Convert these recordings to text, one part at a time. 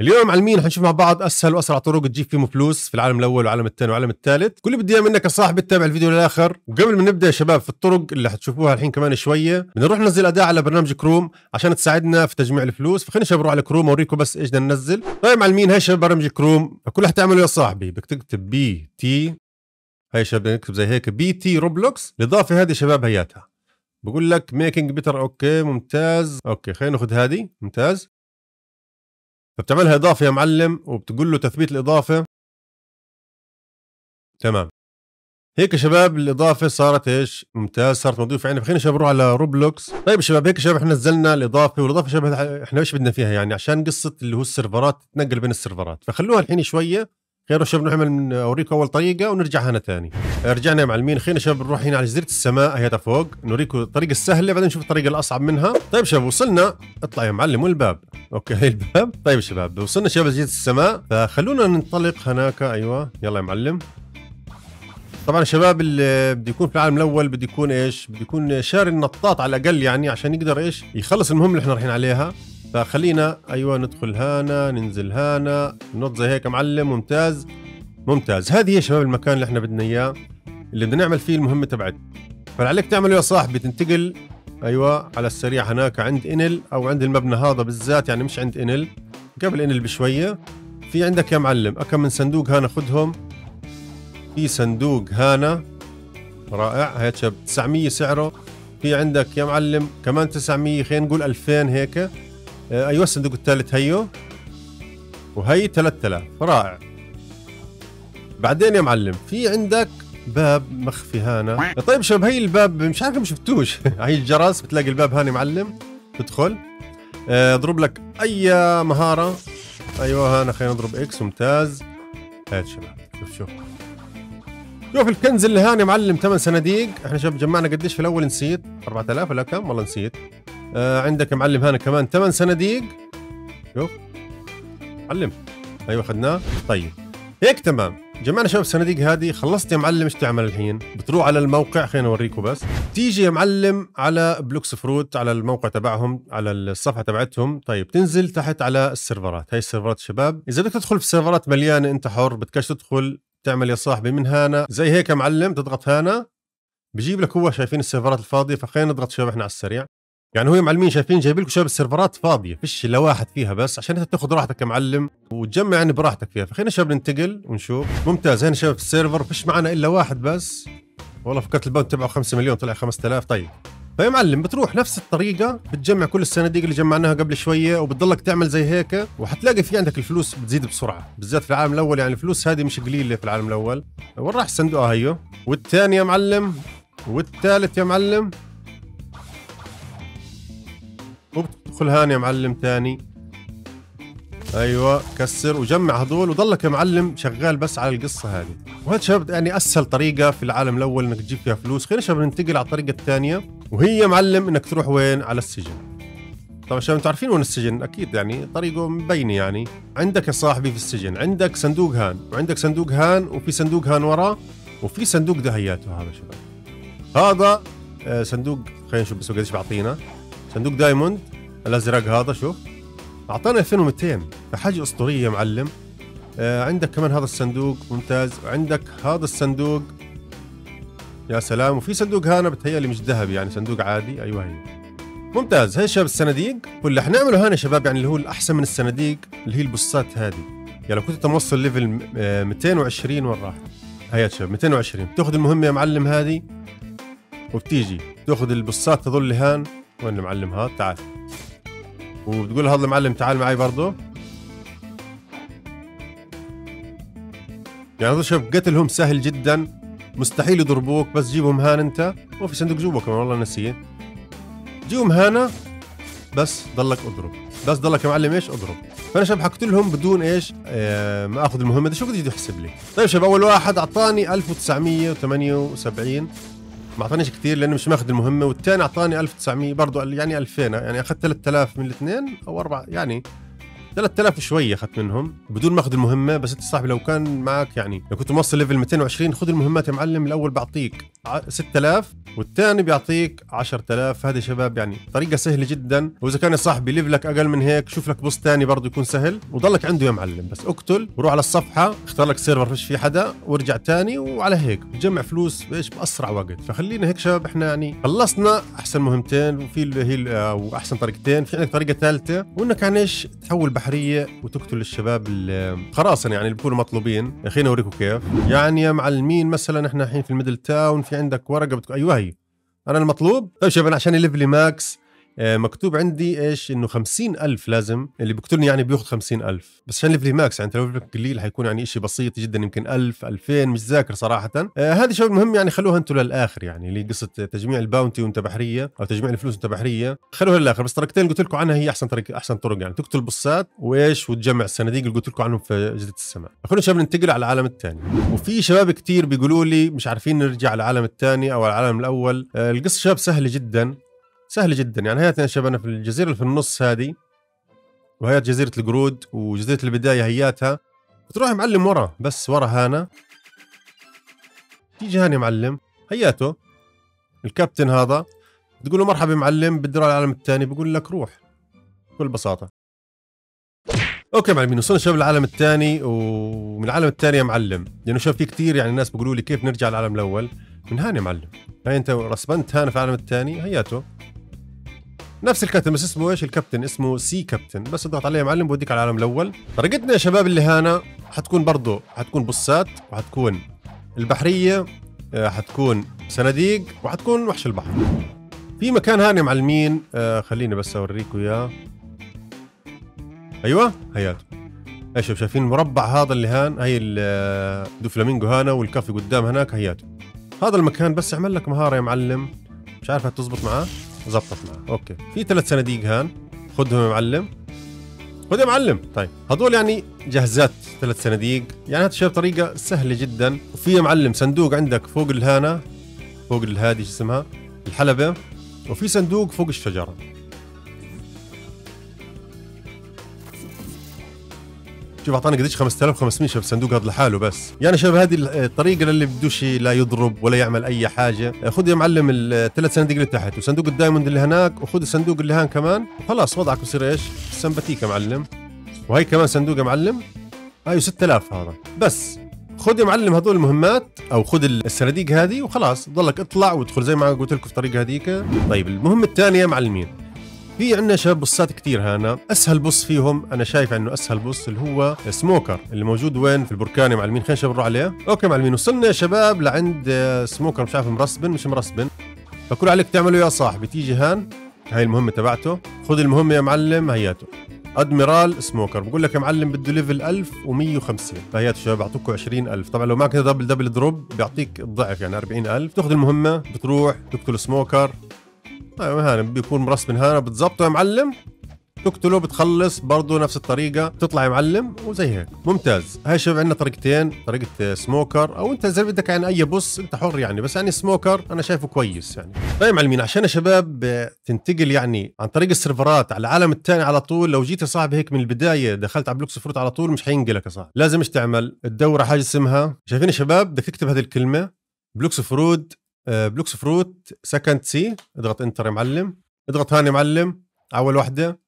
اليوم معلمين حنشوف مع بعض أسهل وأسرع طرق تجيب فيهم فلوس في العالم الأول والعالم الثاني والعالم الثالث. كل اللي بدي إياه منك يا صاحبي تتابع الفيديو للآخر. وقبل ما نبدأ يا شباب في الطرق اللي حتشوفوها الحين كمان شوية بدنا نروح ننزل أداة على برنامج كروم عشان تساعدنا في تجميع الفلوس. فخلينا شباب على كروم أوريكم بس إيش بدنا ننزل. طيب معلمين هاي شباب برنامج كروم. فكل اللي حتعمله يا صاحبي. بدك تكتب BT هاي شباب نكتب زي هيك BT روبلوكس الإضافة هذه شباب هياتها. بقول لك making better okay ممتاز. okay خلينا ناخذ هذه. ممتاز. فبتعملها إضافة يا معلم وبتقول له تثبيت الإضافة. تمام. هيك يا شباب الإضافة صارت إيش؟ ممتاز صارت مضيفه يعني خلينا شباب نروح على روبلوكس. طيب شباب هيك شباب إحنا نزلنا الإضافة والإضافة شباب إحنا إيش بدنا فيها يعني؟ عشان قصة اللي هو السيرفرات تنقل بين السيرفرات. فخلوها الحين شوية. خير شباب نعمل اوريكم أول طريقة ونرجع هنا ثاني رجعنا يا معلمين خلينا شباب نروح هنا على جزيره السماء هي فوق. نوريكم الطريقة السهلة بعدين نشوف الطريقة الأصعب منها. طيب شباب وصلنا. اطلع يا معلم والباب. أوكي هي الباب. طيب شباب وصلنا شباب جزيره السماء. فخلونا ننطلق هناك. أيوه يلا يا معلم. طبعا الشباب اللي بده يكون في العالم الأول بده يكون إيش؟ بده يكون شاري النطاط على الأقل يعني عشان يقدر إيش؟ يخلص المهمة اللي إحنا رايحين عليها. فخلينا أيوه ندخل هنا ننزل هنا نط زي هيك معلم ممتاز ممتاز. هذه هي شباب المكان اللي إحنا بدنا إياه اللي بدنا نعمل فيه المهمة تبعتنا فعليك تعمله يا صاحبي تنتقل أيوه على السريع هناك عند انل أو عند المبنى هذا بالذات يعني مش عند انل قبل انل بشوية. في عندك يا معلم كم من صندوق هنا خذهم. في صندوق هنا رائع هيك شباب 900 سعره. في عندك يا معلم كمان 900 خلينا نقول 2000 هيك. أيوه الصندوق الثالث هيو. وهي 3000 رائع. بعدين يا معلم في عندك باب مخفي هنا. طيب شباب هي الباب مش عارف شفتوش. هي الجرس بتلاقي الباب هاني معلم. تدخل. آه، اضرب لك أي مهارة. أيوه هنا خلينا نضرب إكس ممتاز. هات شباب شوف شوف. شوف الكنز اللي هاني معلم 8 صناديق. إحنا شباب جمعنا قديش في الأول؟ نسيت. 4000 ولا كم؟ والله نسيت. آه عندك معلم هنا كمان 8 صناديق. شوف. معلم. أيوه أخذناه. طيب. هيك تمام. جمعنا شباب الصناديق هذه. خلصت يا معلم. إيش تعمل الحين؟ بتروح على الموقع. خلينا نوريكم بس. تيجي يا معلم على Blox Fruit على الموقع تبعهم على الصفحة تبعتهم. طيب تنزل تحت على السيرفرات. هاي السيرفرات شباب. إذا بدك تدخل في السيرفرات مليانه أنت حر بدكش تدخل تعمل يا صاحبي من هنا. زي هيك يا معلم تضغط هنا. بجيب لك هو شايفين السيرفرات الفاضية فخلينا نضغط شباب إحنا على السريع. يعني هو يا معلمين شايفين جايب لكم شباب السيرفرات فاضية فيش إلا واحد فيها بس عشان أنت تاخذ راحتك يا معلم وتجمع يعني براحتك فيها. فخلينا شباب ننتقل ونشوف. ممتاز هنا شباب السيرفر فيش معنا إلا واحد بس. والله فكرت ال bounty تبعه 5 مليون طلع 5000 طيب. فيا معلم بتروح نفس الطريقة بتجمع كل الصناديق اللي جمعناها قبل شوية وبتضلك تعمل زي هيك وحتلاقي في عندك الفلوس بتزيد بسرعة بالذات في العالم الأول. يعني الفلوس هذه مش قليلة في العالم الأول. وين راح الصندوق؟ هيو والثاني يا معلم والثالث يا معلم؟ وبتدخل هان يا معلم ثاني أيوه كسر وجمع هذول وضلك يا معلم شغال بس على القصة هذه. وهذا شباب يعني أسهل طريقة في العالم الأول إنك تجيب فيها فلوس. خلينا شباب ننتقل على الطريقة الثانية. وهي يا معلم إنك تروح وين؟ على السجن. طبعا شباب أنتم عارفين وين السجن؟ أكيد يعني طريقه مبينة يعني. عندك يا صاحبي في السجن عندك صندوق هان وعندك صندوق هان وفي صندوق هان وراه وفي صندوق دهياته هذا شباب. هذا آه، صندوق خلينا نشوف بس قديش بيعطينا صندوق دايموند الأزرق هذا شوف. أعطانا 2200 فحاجة أسطورية يا معلم. آه عندك كمان هذا الصندوق ممتاز. وعندك هذا الصندوق. يا سلام وفي صندوق هنا بتهيألي مش ذهبي يعني صندوق عادي. أيوه هي. ممتاز. هي شباب الصناديق. واللي حنعمله هنا شباب يعني اللي هو الأحسن من الصناديق اللي هي البصات هذه. يعني لو كنت موصل ليفل 220 وين راح؟ هيا شباب 220 بتاخذ المهمة يا معلم هذه وبتيجي. تأخذ البصات تظل هان. وين المعلم؟ هذا تعال. وبتقول هذا المعلم تعال معي برضه يعني هذول شباب قتلهم سهل جدا. مستحيل يضربوك بس جيبهم هان أنت. وفي صندوق جوا كمان والله نسية. جيبهم هانا بس ضلك أضرب. بس ضلك يا معلم إيش؟ أضرب. فأنا شباب حكيت لهم بدون إيش؟ آه ما آخذ المهمة شو بده يحسب لي؟ طيب شباب أول واحد أعطاني 1978 ما أعطانيش كثير لأنه مش ماخذ المهمة والثاني أعطاني 1900 برضه يعني 2000 يعني أخذت 3000 من الاثنين أو أربعة يعني 3000 شوية أخذت منهم بدون ما أخذ المهمة بس أنت صاحبي لو كان معك يعني لو كنت موصل ليفل 220 خذ المهمات يا معلم الأول بعطيك 6000 والثاني بيعطيك 10000 هذا شباب يعني طريقة سهلة جدا. وإذا كان صاحبي level ك أقل من هيك شوف لك boss ثاني برضه يكون سهل وضلك عنده يا معلم. بس اقتل وروح على الصفحة اختار لك سيرفر فيش فيه حدا وارجع ثاني وعلى هيك. بتجمع فلوس بايش بأسرع وقت. فخلينا هيك شباب إحنا يعني خلصنا أحسن مهمتين وفي اللي هي وأحسن طريقتين. في عندك طريقة ثالثة وإنك يعني إيش؟ تحول بحريه وتقتل الشباب القراصنه يعني اللي بيكونوا مطلوبين. خلينا أوريكم كيف. يعني يا معلمين مثلا إحنا الحين في ال Middle Town في عندك ورقة بتك... أيوه هي. أنا المطلوب؟ طيب شباب أنا عشان level ي max مكتوب عندي إيش؟ إنه خمسين ألف لازم. اللي بيقتلني يعني بياخذ خمسين ألف. بس عشان level ي max يعني لو level ك قليل حيكون يعني شيء بسيط جدا يمكن ألف ألفين مش ذاكر صراحة. آه هذه شباب مهم يعني خلوها أنتم للآخر يعني اللي قصة تجميع ال bounty وأنت بحرية أو تجميع الفلوس وأنت بحرية. خلوها للآخر. بس طريقتين قلت لكم عنها هي أحسن طريقة أحسن طرق يعني. تقتل بصات وإيش؟ وتجمع الصناديق اللي قلت لكم عنهم في جزيرة السماء. خلونا شباب ننتقل على العالم الثاني. وفي شباب كتير بيقولوا لي مش عارفين نرجع على العالم الثاني على العالم الأول. آه القصة شباب سهلة جدا. سهلة جدا. يعني هياتنا يا شباب في الجزيرة اللي في النص هذه وهي جزيرة القرود وجزيرة البداية هياتها بتروح معلم ورا بس ورا هانا تيجي هاني معلم هياته الكابتن هذا تقول له مرحبا معلم بدي العالم الثاني. بقول لك روح بكل بساطة. Okay معلمين وصلنا شباب العالم الثاني ومن العالم الثاني يا معلم. لأنه شوف في كثير يعني الناس بيقولوا لي كيف نرجع للعالم الأول. من هان يا معلم. هاي أنت رسبنت هانا في العالم الثاني هياته نفس الكابتن بس اسمه إيش؟ الكابتن اسمه Sea Captain. بس اضغط عليه يا معلم بوديك على العالم الأول. طريقتنا يا شباب اللي هانا حتكون برضه حتكون بصات وحتكون البحرية آه، حتكون صناديق وحتكون وحش البحر. في مكان هان يا معلمين آه خليني بس أوريكم إياه. أيوه هياته. إيش شايفين المربع هذا اللي هان؟ هي الدو فلامينجو هانا والكافي قدام هناك هياته. هذا المكان بس اعمل لك مهارة يا معلم. مش عارف هتزبط معاه؟ زبطت معه. أوكي. في ثلاث صناديق هان. خذهم يا معلم. خذ يا معلم. طيب. هذول يعني جهزات ثلاث صناديق يعني هذا الشيء بطريقة سهلة جدا. وفي يا معلم صندوق عندك فوق الهانة. فوق الهادي شو اسمها؟ الحلبة. وفي صندوق فوق الشجرة. شوف أعطاني قديش 5500 شوف الصندوق هذا لحاله بس. يعني شباب هذه الطريقة للي بدوش لا يضرب ولا يعمل أي حاجة. خذ يا معلم الثلاث صناديق اللي تحت وصندوق الدايموند اللي هناك وخذ الصندوق اللي هان كمان. وخلاص وضعك بصير إيش؟ سمباتيك يا معلم. وهي كمان صندوق يا معلم. هاي 6000 هذا. بس خذ يا معلم هذول المهمات أو خذ الصناديق هذه وخلاص ضلك اطلع وادخل زي ما قلت لكم في الطريقة هذيك. طيب المهمه الثانية معلمين. في عندنا شباب بصات كثير هنا أسهل boss فيهم أنا شايف إنه أسهل boss اللي هو Smoker. اللي موجود وين؟ في البركان يا معلمين خلينا نشبر عليه. Okay معلمين وصلنا يا شباب لعند Smoker. مش عارف مرسبن مش مرسبن. فكل عليك تعملوا يا صاحبي. تيجي هان. هاي المهمة تبعته. خذ المهمة يا معلم. هياته. Admiral Smoker. بقول لك يا معلم بده level 1150 فهيات شباب. بعطوكم 20000 طبعا لو معك double double drop بيعطيك الضعف يعني 40000 تأخذ المهمة بتروح تقتل Smoker. هنا بيكون مرسم من هنا بتظبطه يا معلم تقتله بتخلص برضه نفس الطريقة. تطلع يا معلم وزي هيك. ممتاز. هاي شباب عندنا طريقتين. طريقة Smoker أو أنت زي بدك يعني أي boss أنت حر يعني. بس يعني Smoker أنا شايفه كويس يعني. طيب معلمين عشان يا شباب تنتقل يعني عن طريق السيرفرات على العالم الثاني على طول لو جيت يا صاحبي هيك من البداية دخلت على Blox Fruit على طول مش حينقلك يا صاحبي. لازم إيش تعمل؟ تدور حاجة اسمها شايفين يا شباب؟ بدك تكتب هذه الكلمة Blox Fruit Blox Fruit Second Sea اضغط enter يا معلم. اضغط هان يا معلم اول وحده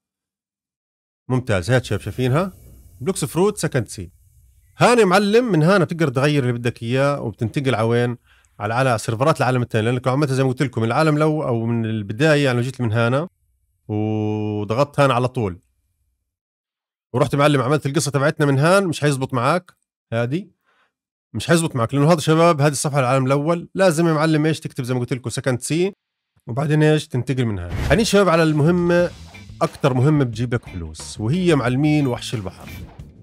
ممتاز هات شايف شايفينها. Blox Fruit Second Sea. هان يا معلم من هنا بتقدر تغير اللي بدك إياه وبتنتقل على وين؟ على على سيرفرات العالم الثاني لأنك عملتها زي ما قلت لكم العالم لو أو من البداية يعني جيت من هنا وضغطت هان على طول. ورحت معلم عملت القصة تبعتنا من هان مش حيزبط معك هذه مش حيزبط معك لأنه هذا شباب هذه الصفحة العالم الأول. لازم يا معلم إيش تكتب زي ما قلت لكم؟ Second Sea وبعدين إيش؟ تنتقل منها الحين شباب على المهمة أكثر مهمة بتجيب لك فلوس وهي معلمين وحش البحر.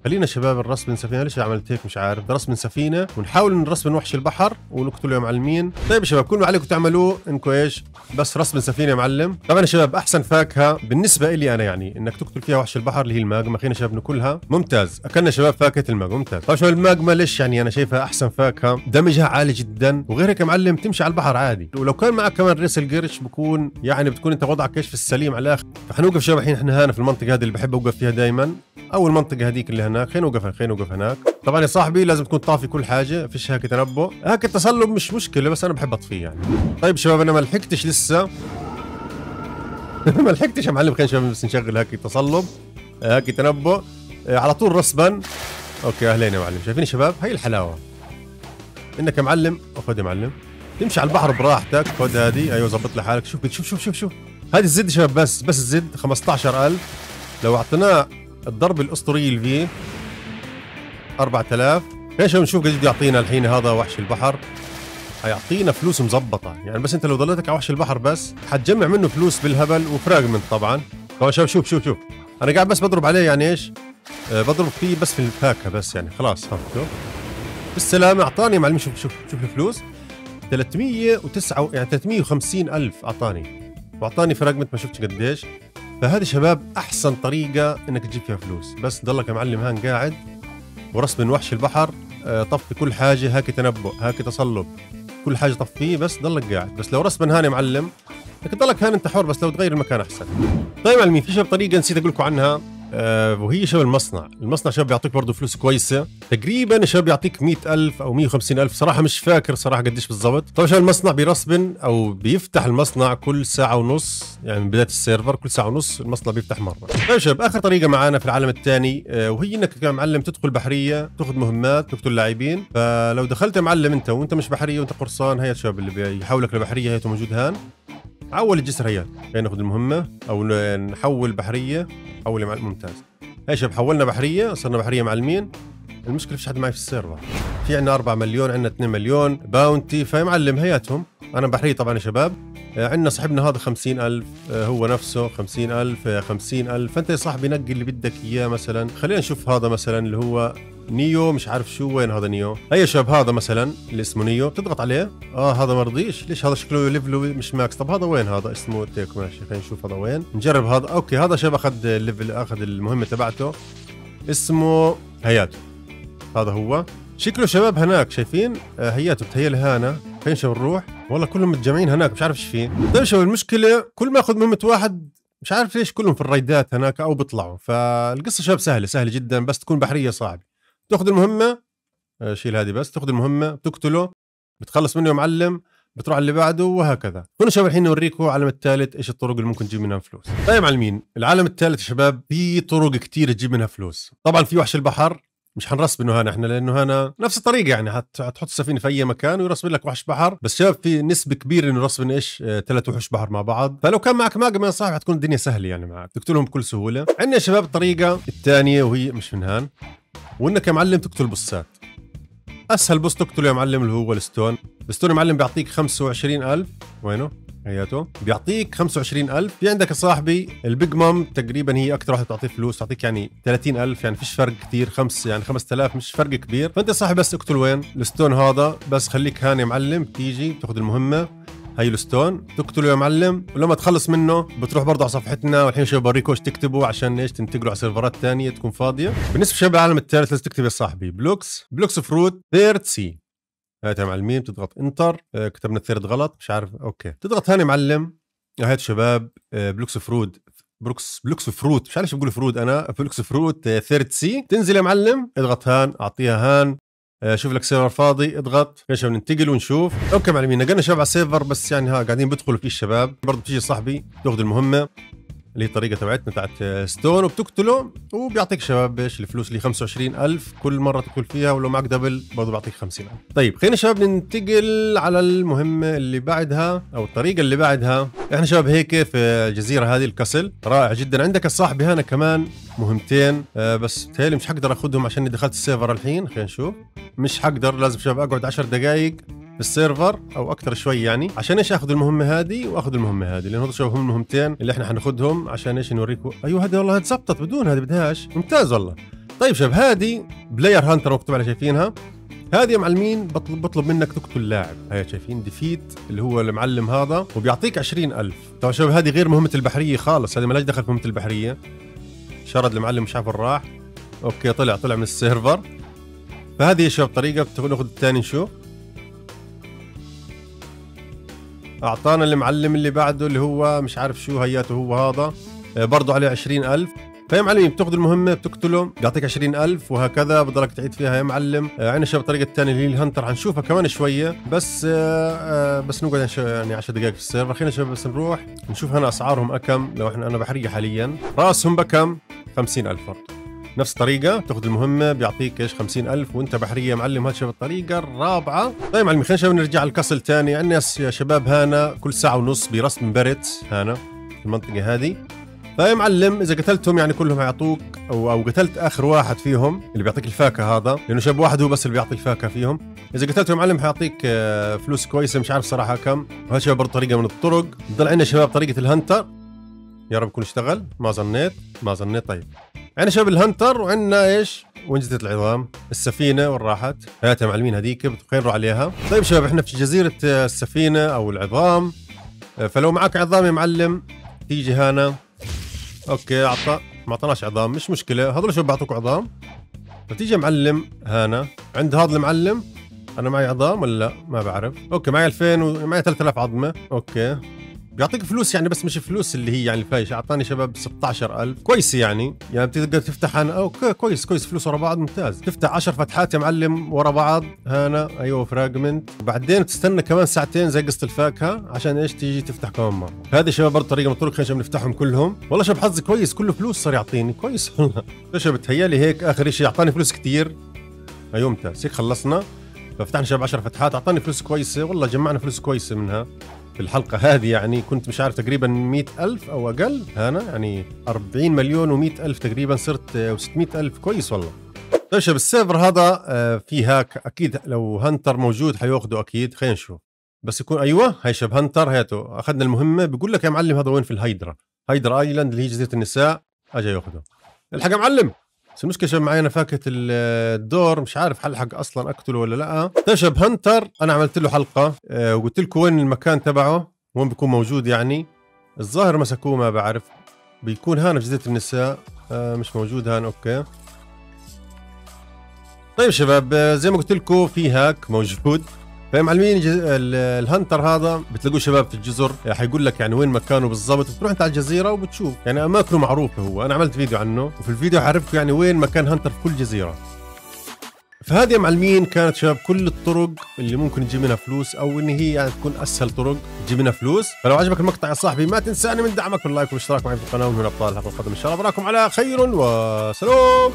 خلينا شباب نرسبن سفينة ليش عملت هيك مش عارف؟ ده رسم من سفينة ونحاول نرسم وحش البحر ونقتله يا معلمين. طيب يا شباب كل ما عليكم تعملوه انكم إيش؟ بس رسم سفينة يا معلم. طبعا يا شباب أحسن فاكهة بالنسبة لي أنا يعني إنك تقتل فيها وحش البحر اللي هي الماجما. خلينا شباب ناكلها. ممتاز. أكلنا شباب فاكهة الماجما ممتاز. طيب شباب الماجما ليش يعني أنا شايفها أحسن فاكهة؟ damage ها عالي جدا. وغير هيك يا معلم تمشي على البحر عادي. ولو كان معك كمان race القرش بكون يعني بتكون أنت وضعك إيش في السليم على الآخر. فحنوقف شباب الحين إحنا هنا في المنطقة هذه اللي بحب أوقف فيها دائما أول منطقة هذيك اللي هناك. خلينا نوقف خلينا نوقف هناك. طبعا يا صاحبي لازم تكون طافي كل حاجة فيش هيك تنبؤ. هيك التصلب مش مشكلة بس أنا بحب اطفيه يعني. طيب شباب أنا ما لحقتش لسه. ما لحقتش يا معلم. خلينا شباب بس نشغل هيك تصلب هيك تنبؤ. على طول رسبا. أوكي أهلين يا معلم. شايفين يا شباب؟ هي الحلاوة. إنك يا معلم خذ يا معلم. تمشي على البحر براحتك. خذ هذه. أيوه ظبط لي حالك. شوف شوف شوف شوف شوف. هذه الزد شباب بس بس الزد 15000 لو أعطيناه الضرب الأسطوري الفي 4000 إيش نشوف قد يعطينا الحين هذا وحش البحر؟ حيعطينا فلوس مزبطة. يعني بس أنت لو ضليتك على وحش البحر بس حتجمع منه فلوس بالهبل وفراجمنت طبعا. طبعا شباب شوف شوف شوف. أنا قاعد بس بضرب عليه يعني إيش؟ أه بضرب فيه بس في الفاكهة بس يعني. خلاص شوف. بالسلامة أعطاني معلم شوف شوف شوف الفلوس. 309 يعني 350 ألف أعطاني. وأعطاني fragment ما شفتش قديش. فهذه شباب أحسن طريقة إنك تجيب فيها فلوس. بس ضلك يا معلم هان قاعد ورسم من وحش البحر آه، طفي كل حاجة هاك تنبؤ هاك تصلب. كل حاجة طفيه بس ضلك قاعد. بس لو رسم هان يا معلم لك تضلك هان أنت حر بس لو تغير المكان أحسن. طيب معلمين في شباب طريقة نسيت أقول لكم عنها. آه وهي شباب المصنع. المصنع شباب بيعطيك برضه فلوس كويسة. تقريبا شباب بيعطيك مئة ألف أو مية وخمسين ألف. صراحة مش فاكر صراحة قديش بالضبط. طبعا شباب المصنع بيرسبن أو بيفتح المصنع كل ساعة ونص. يعني من بداية السيرفر كل ساعة ونص المصنع بيفتح مرة. طيب شباب آخر طريقة معانا في العالم الثاني آه وهي إنك كمعلم تدخل بحرية تاخذ مهمات تقتل لاعبين. فلو دخلت يا معلم أنت وأنت مش بحرية وأنت قرصان هي شباب اللي بيحولك لبحرية هي موجود هان. عول الجسر هيا خلينا ناخذ المهمة أو نحول بحرية حول مع ممتاز. إيش حولنا بحرية صرنا بحرية معلمين. المشكلة فيش حد معي في ال server. في عندنا 4 مليون عندنا 2 مليون bounty فمعلم هياتهم. أنا بحرية طبعا يا شباب. آه، عندنا صاحبنا هذا 50000 آه، هو نفسه 50000 50000 فأنت يا صاحبي نقي اللي بدك إياه مثلا. خلينا نشوف هذا مثلا اللي هو نيو مش عارف شو وين هذا نيو؟ هي شباب هذا مثلا اللي اسمه نيو بتضغط عليه. آه هذا ما رضيش. ليش هذا شكله level ه مش max طب هذا وين هذا؟ اسمه تيك ماشي خلينا نشوف هذا وين. نجرب هذا. okay هذا شباب أخذ ال level أخذ المهمة تبعته. اسمه هياتو هذا هو. شكله شباب هناك شايفين؟ آه هياتو بتهيأ هانا فين شباب نروح والله كلهم متجمعين هناك مش عارف إيش فيه. طيب شباب المشكلة كل ما اخذ مهمة واحد مش عارف ليش كلهم في ال raid ات هناك أو بيطلعوا. فالقصة شباب سهلة سهلة جدا بس تكون بحرية صعبة. تاخذ المهمة؟ آه، شيل هذه بس. تاخذ المهمة بتقتله بتخلص منه معلم بتروح على اللي بعده وهكذا. هنا شباب الحين نوريكم العالم الثالث إيش الطرق اللي ممكن تجيب منها فلوس. طيب معلمين العالم الثالث يا شباب في طرق كتير تجيب منها فلوس. طبعا في وحش البحر مش حنرسب إنه هنا إحنا لأنه هنا نفس الطريقة يعني. حتحط السفينه في أي مكان ويرسب لك وحش بحر. بس شباب في نسبة كبيرة إنه يرسب إيش آه، ثلاث وحوش بحر مع بعض. فلو كان معك ماجما يا صاحبي حتكون الدنيا سهلة يعني معك. تقتلهم بكل سهولة. عندنا يا شباب الطريقة الثانية وهي مش من هان. وإنك يا معلم تقتل boss ات أسهل boss تقتله يا معلم اللي هو ال Stone. ال Stone يا معلم بيعطيك 25000 وينه؟ هياته بيعطيك 25000 في عندك يا صاحبي ال Big Mom تقريبا هي أكثر واحدة بتعطيك فلوس تعطيك يعني 30000 يعني فيش فرق كثير خمس يعني 5000 مش فرق كبير. فأنت يا صاحبي بس اقتل وين؟ ال Stone هذا. بس خليك هان يا معلم. تيجي تاخذ المهمة. هاي ال Stone. تقتله يا معلم ولما تخلص منه بتروح برضه على صفحتنا والحين شباب بوريكم إيش تكتبوا عشان إيش تنتقلوا على server ات ثانية تكون فاضية. بالنسبة شباب العالم الثالث لازم تكتب يا صاحبي Blox Blox Fruit third sea. هات يا معلمين بتضغط enter. آه، كتبنا ال third غلط مش عارف. okay. تضغط هاني معلم. هات شباب آه، Blox فرود Blox Blox Fruit مش عارف بقول فرود أنا. Blox Fruit third sea. تنزل يا معلم. اضغط هان أعطيها هان. آه، شوف لك server فاضي اضغط إيش ننتقل ونشوف. okay معلمين نقلنا شباب على ال server بس يعني ها قاعدين بيدخلوا فيه الشباب برضه بتيجي صاحبي تاخذ المهمة. اللي هي الطريقة تبعتنا تبعت Stone وبتقتله وبيعطيك شباب إيش الفلوس اللي 25000 كل مرة تدخل فيها ولو معك double برضه بيعطيك 50000 طيب خلينا شباب ننتقل على المهمه اللي بعدها أو الطريقة اللي بعدها. إحنا شباب هيك في الجزيرة هذه ال castle رائع جدا. عندك الصاحبي هنا كمان مهمتين. آه بس تهيألي مش حقدر أخذهم عشان دخلت ال server الحين. خلينا نشوف. مش حقدر لازم شباب أقعد 10 دقائق بال server أو أكثر شوي يعني عشان إيش اخذ المهمة هذه واخذ المهمة هذه؟ لأن هذول هم المهمتين اللي إحنا حناخذهم عشان إيش نوريكم. أيوه هذه والله زبطت بدون هذه بدهاش. ممتاز والله. طيب شباب هذه player hunter مكتوب عليها شايفينها؟ هذه يا معلمين بطلب بطلب منك تقتل لاعب. هاي شايفين defeat اللي هو المعلم هذا وبيعطيك 20000 طبعا شباب هذه غير مهمة البحرية خالص هذه مالهاش دخل في مهمة البحرية. شرد المعلم مش عارف راح. okay طلع طلع من ال server. فهذه يا شباب طريقة بتاخذ الثاني نشوف. أعطانا المعلم اللي بعده اللي هو مش عارف شو هياته هو هذا. آه، برضه عليه 20000 فيا معلم بتاخذ المهمة بتقتله بيعطيك 20000 وهكذا بضلك تعيد فيها يا معلم. آه عندنا شباب الطريقة الثانية اللي هي ال hunter حنشوفها كمان شوية. بس آه آه بس نقعد يعني 10 دقائق في ال server. خلينا شباب بس نروح نشوف هنا أسعارهم أكم. لو إحنا أنا بحريه حاليا. رأسهم بكم؟ 50000 برضه نفس الطريقة تاخذ المهمة بيعطيك إيش 50000 وأنت بحرية معلم هذا شباب الطريقة الرابعة. طيب معلم خلينا شباب نرجع الكسل ثاني عندنا يا شباب هنا كل ساعة ونص برسم بريت هنا في المنطقة هذه. فيا معلم إذا قتلتهم يعني كلهم حيعطوك أو أو قتلت آخر واحد فيهم اللي بيعطيك الفاكهة هذا لأنه شاب واحد هو بس اللي بيعطي الفاكهة فيهم. إذا قتلته يا معلم حيعطيك آه، فلوس كويسة مش عارف صراحة كم. وهذا شباب برضه طريقة من الطرق. بضل عندنا شباب طريقة الهنتر. يا رب يكون اشتغل ما ظنيت ما ظنيت. طيب. عندنا شباب ال hunter وعندنا إيش؟ وين العظام السفينة وين راحت هات معلمين هذيك بتخيروا عليها. طيب شباب إحنا في جزيرة آه، السفينة أو العظام. آه، فلو معك عظام يا معلم تيجي هنا. okay اعطى ما اعطاناش عظام مش مشكلة. هذول شو بعطوك عظام. فتيجي معلم هنا. عند هذا المعلم أنا معي عظام ولا لا؟ ما بعرف. okay معي 2000 ومعي 3000 عظمة. okay. بيعطيك فلوس يعني بس مش فلوس اللي هي يعني الفايش أعطاني شباب 16000 كويس يعني. يعني بتقدر تفتح أنا. okay كويس كويس. فلوس ورا بعض ممتاز. تفتح 10 فتحات يا معلم ورا بعض. هنا أيوه fragment وبعدين تستنى كمان ساعتين زي قصة الفاكهة عشان إيش؟ تيجي تفتح كمان مرة. هذه شباب برضه طريقة من الطرق خلينا نفتحهم كلهم. والله شباب حظي كويس. كله فلوس صار يعطيني. كويس. والله شباب بتهيالي هيك آخر شيء أعطاني فلوس كثير أيوه ممتاز. هيك خلصنا. ففتحنا شباب 10 فتحات. أعطاني فلوس كويسة. والله جمعنا فلوس كويسة منها. في الحلقة هذه يعني كنت مش عارف تقريبا مئة ألف أو أقل هنا يعني 40 مليون و ألف تقريبا صرت و600 ألف. كويس والله. طيب ال server هذا آه، في hack أكيد لو hunter موجود حياخده أكيد خلينا نشوف. بس يكون أيوة هاي شباب hunter هاته أخذنا المهمة. بيقول لك يا معلم هذا وين؟ في ال Hydra. Hydra Island اللي هي جزيرة النساء. أجا ياخده الحق يا معلم. بس المشكلة شباب معي أنا فاكهة ال door مش عارف حلحق أصلا أقتله ولا لأ. تشب hunter أنا عملت له حلقة آه، وقلت لكم وين المكان تبعه وين بيكون موجود يعني. الظاهر مسكوه ما بعرف بيكون هنا في جزيرة النساء آه، مش موجود هان okay. طيب شباب آه، زي ما قلت لكم في hack موجود. فمعلمين ال hunter هذا بتلاقوه شباب في الجزر حيقول لك يعني وين مكانه بالضبط بتروح انت على الجزيرة وبتشوف. يعني أماكنه معروفه هو. أنا عملت فيديو عنه وفي الفيديو حعرفكم يعني وين مكان hunter في كل جزيرة. فهذه يا معلمين كانت شباب كل الطرق اللي ممكن تجيب منها فلوس أو إن هي يعني تكون أسهل طرق تجيب منها فلوس. فلو عجبك المقطع يا صاحبي ما تنساني من دعمك باللايك والاشتراك معي في القناه ومن ابطال الحلقة القادمة إن شاء الله براكم على خير وسلام.